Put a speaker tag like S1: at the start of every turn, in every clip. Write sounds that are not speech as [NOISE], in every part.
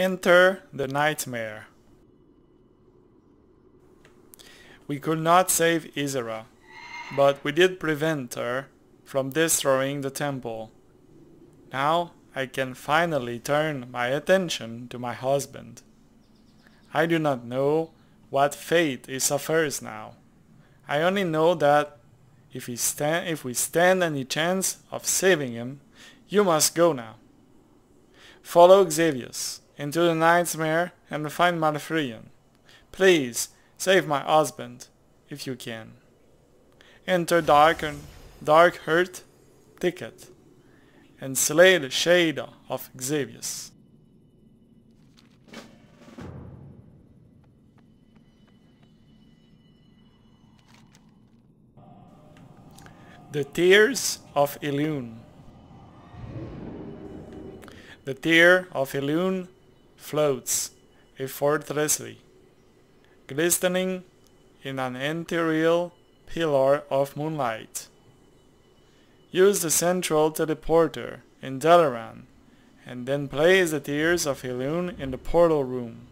S1: Enter the nightmare. We could not save Ysera, but we did prevent her from destroying the temple. Now I can finally turn my attention to my husband. I do not know what fate he suffers now. I only know that if, he stand, if we stand any chance of saving him, you must go now. Follow Xavius into the nightmare and find Malfurion. Please save my husband, if you can. Enter dark and dark hurt ticket and slay the shade of Xavius. The Tears of Elune The tear of Elune floats effortlessly, glistening in an ethereal pillar of moonlight. Use the central teleporter in Dalaran, and then place the Tears of Elune in the portal room.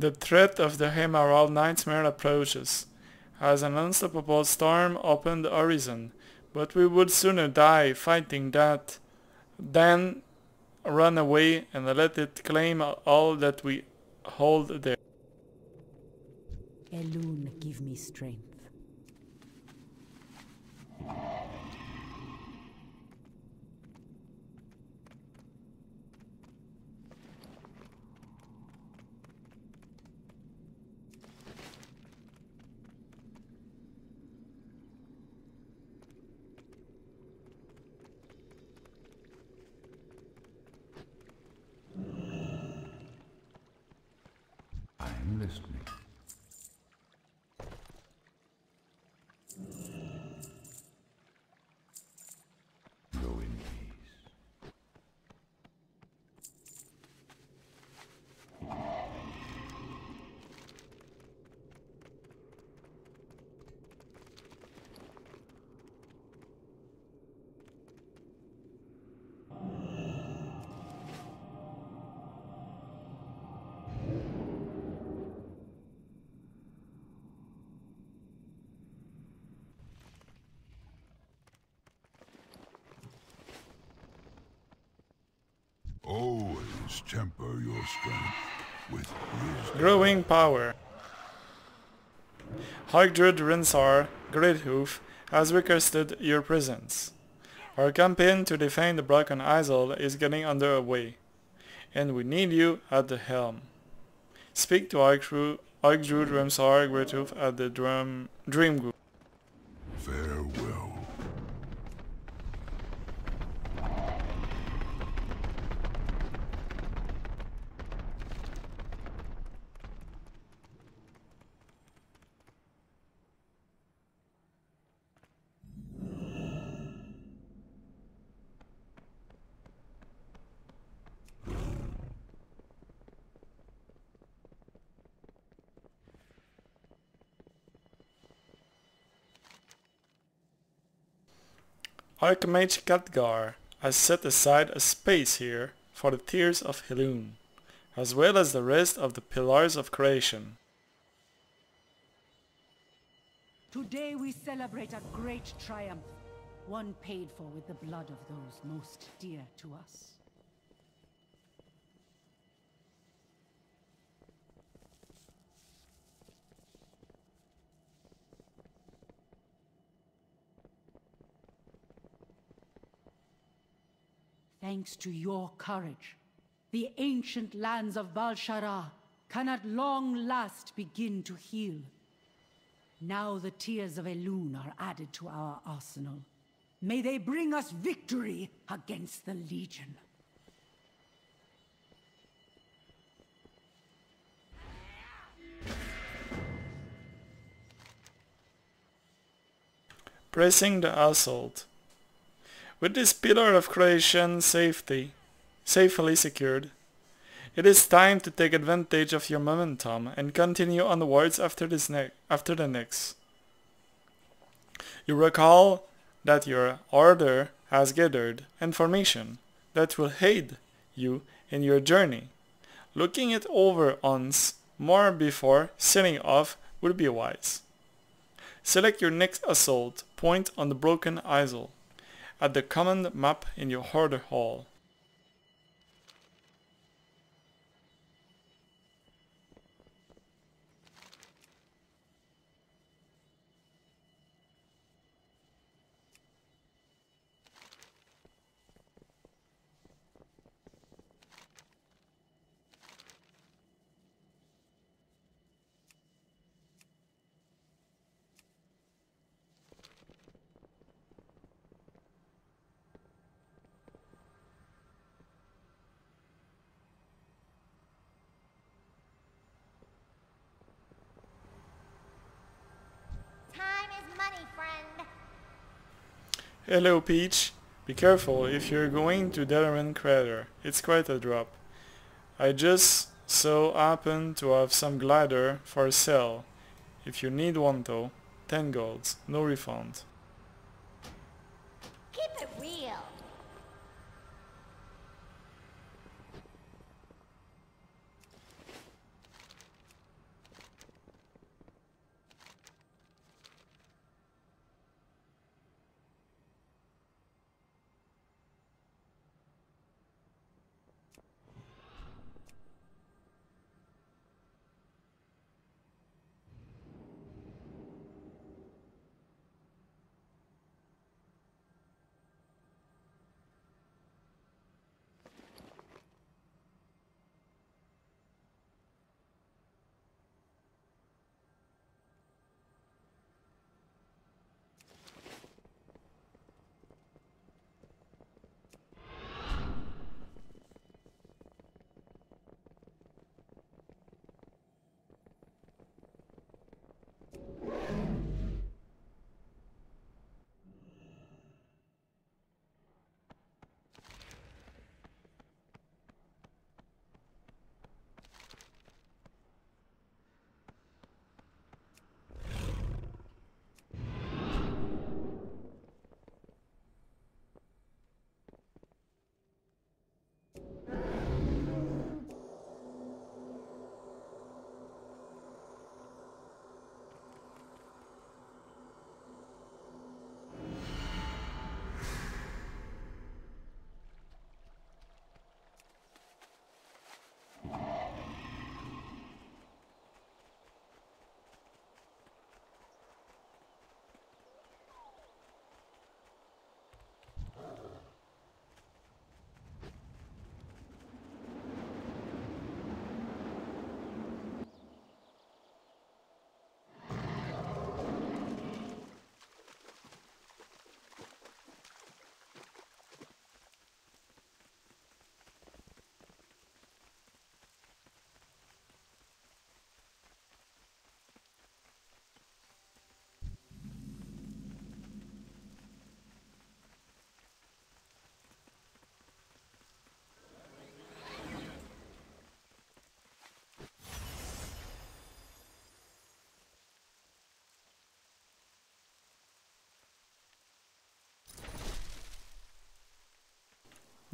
S1: The threat of the Emerald Nightmare approaches. As an unstoppable storm opened the horizon, but we would sooner die fighting that than run away and let it claim all that we hold there.
S2: Elune, give me strength.
S3: I'm listening. Go in peace.
S4: Temper your strength with wisdom.
S1: Growing power. Hagdrud Rinsar, Greathoof, has requested your presence. Our campaign to defend the Broken Isle is getting underway, and we need you at the helm. Speak to Hagdrud Rinsar Greathoof at the drum, Dream Grove.
S4: Farewell.
S1: Archmage Khadgar has set aside a space here for the Tears of Elune, as well as the rest of the Pillars of Creation.
S2: Today we celebrate a great triumph, one paid for with the blood of those most dear to us. Thanks to your courage, the ancient lands of Val'sharah can at long last begin to heal. Now the tears of Elune are added to our arsenal. May they bring us victory against the Legion.
S1: Pressing the assault. With this pillar of creation safety, safely secured, it is time to take advantage of your momentum and continue onwards after this ne after the next. You recall that your order has gathered information that will aid you in your journey. Looking it over once more before setting off would be wise. Select your next assault point on the broken isle at the command map in your order hall.
S5: Time is money, friend.
S1: Hello Peach, be careful if you're going to Dalaran Crater, it's quite a drop. I just so happen to have some glider for sale. If you need one though, 10 golds, no refund.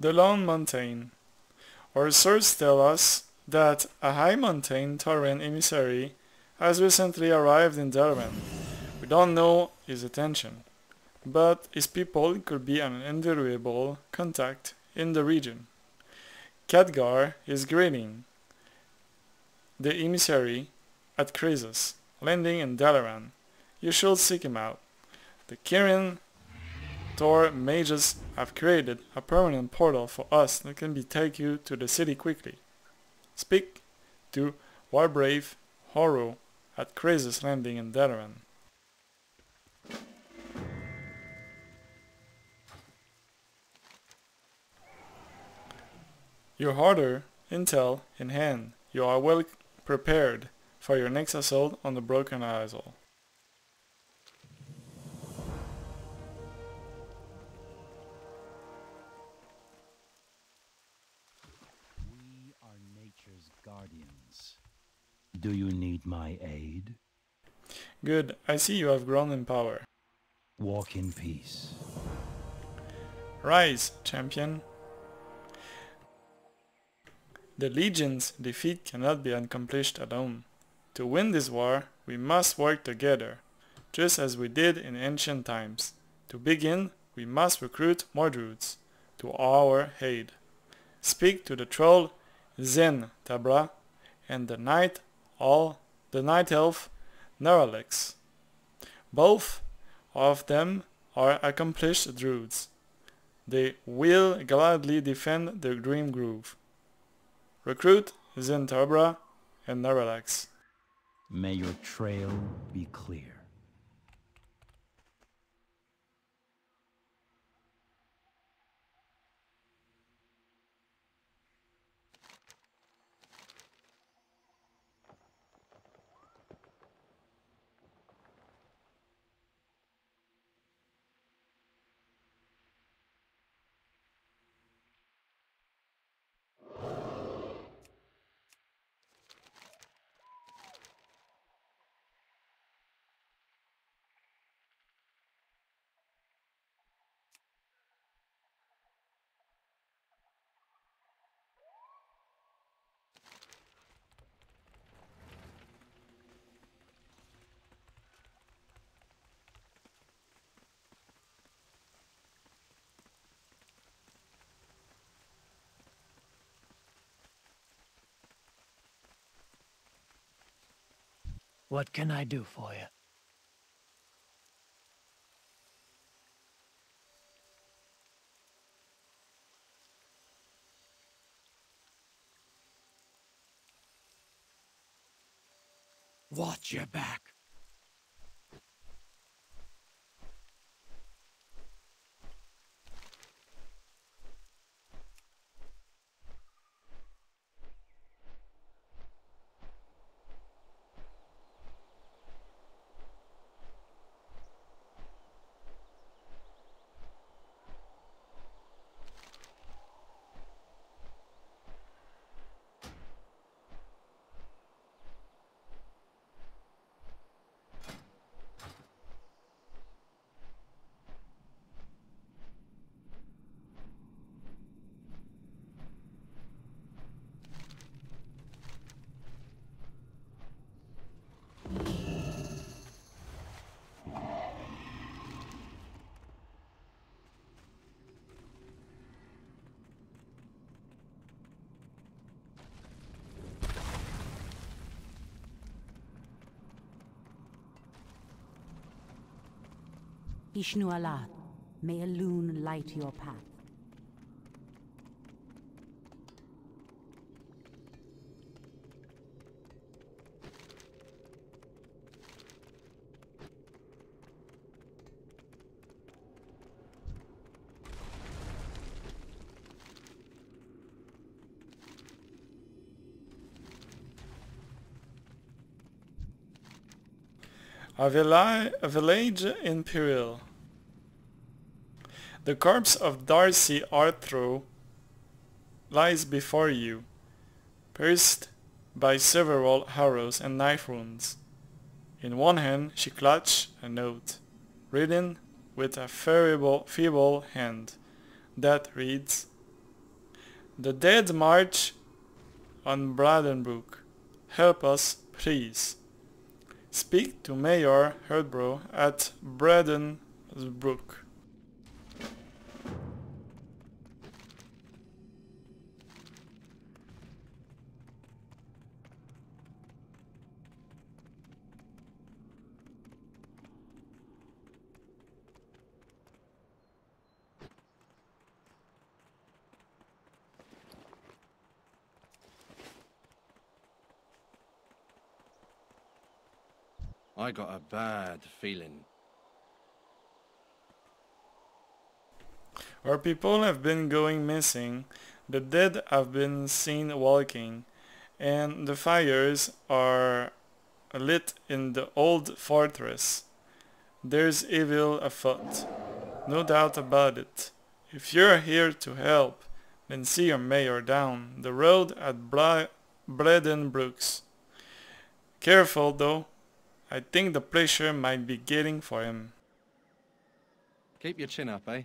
S1: The Lone Mountain. Our sources tell us that a high mountain Tauren emissary has recently arrived in Dalaran. We don't know his intention, but his people could be an invaluable contact in the region. Khadgar is greeting the emissary at Krasus, landing in Dalaran. You should seek him out. The Kirin Tor mages have created a permanent portal for us that can be take you to the city quickly. Speak to Warbrave Horo at Krasus Landing in Dalaran. Your order, intel in hand, you are well prepared for your next assault on the Broken Isle.
S6: Guardians. Do you need my aid?
S1: Good, I see you have grown in power.
S6: Walk in peace.
S1: Rise, champion. The Legion's defeat cannot be accomplished alone. To win this war, we must work together, just as we did in ancient times. To begin, we must recruit more druids to our aid. Speak to the troll Zen Tabra and the night all the night elf Naralex. Both of them are accomplished druids. They will gladly defend the Dream Grove. Recruit Zen'tabra and Naralex.
S6: May your trail be clear.
S7: What can I do for you? Watch your back.
S2: Ishnu-alah, may Elune light your path.
S1: A, villi- a village in Peril. The corpse of Darcy Arthro lies before you, pierced by several arrows and knife wounds. In one hand she clutched a note, written with a feeble, feeble hand, that reads, The dead march on Bradensbrook. Help us, please. Speak to Mayor Herdbro at Bradensbrook.
S8: I got a bad feeling.
S1: Our people have been going missing, the dead have been seen walking, and the fires are lit in the old fortress. There's evil afoot, no doubt about it. If you're here to help, then see your mayor down the road at Bla Bredenbrooks. Careful though, I think the pressure might be getting for him.
S8: Keep your chin up, eh?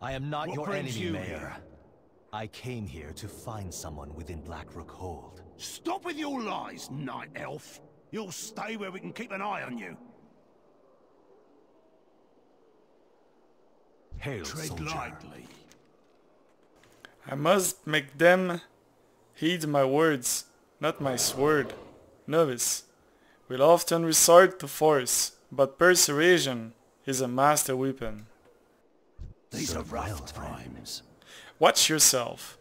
S9: I am not
S10: What
S9: your enemy,
S10: you
S9: Mayor.
S10: here?
S9: I came here to find someone within Blackrook Hold.
S10: Stop with your lies, Night Elf. You'll stay where we can keep an eye on you.
S9: Hail,
S10: Tread
S9: soldier.
S10: lightly.
S1: I must make them heed my words, not my sword. Novice will often resort to force, but persuasion is a master weapon.
S10: These are rough
S9: Survival
S10: times.
S1: Watch yourself.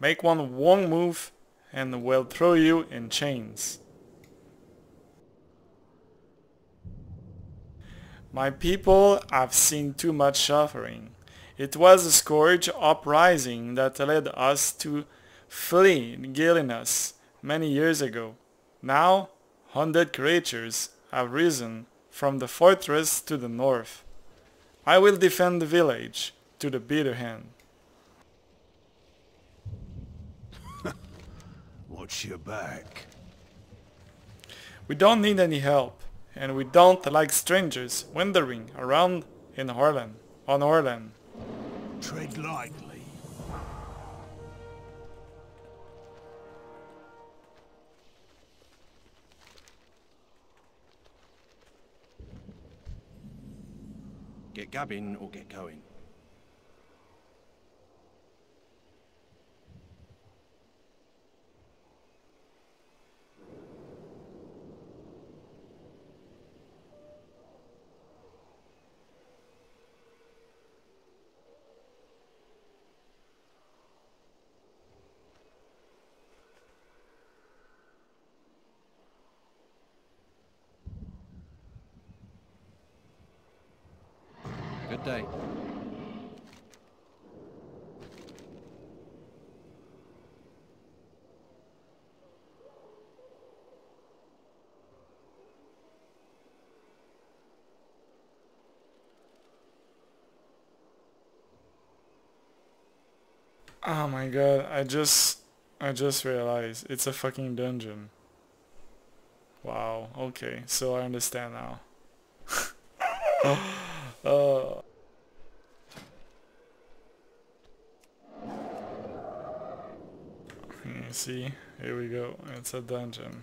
S1: Make one wrong move and we'll throw you in chains. My people have seen too much suffering. It was a scourge uprising that led us to flee Gilneas many years ago. Now, hundred creatures have risen from the fortress to the north. I will defend the village to the bitter end. [LAUGHS]
S10: Watch your back.
S1: We don't need any help, and we don't like strangers wandering around in Orlan, on Orlan.
S10: Tread lightly.
S8: Get gabbing or get going. Good day.
S1: Oh my god, I just I just realized it's a fucking dungeon. Wow, okay, so I understand now. you [LAUGHS] uh, hmm, see, here we go, it's a dungeon.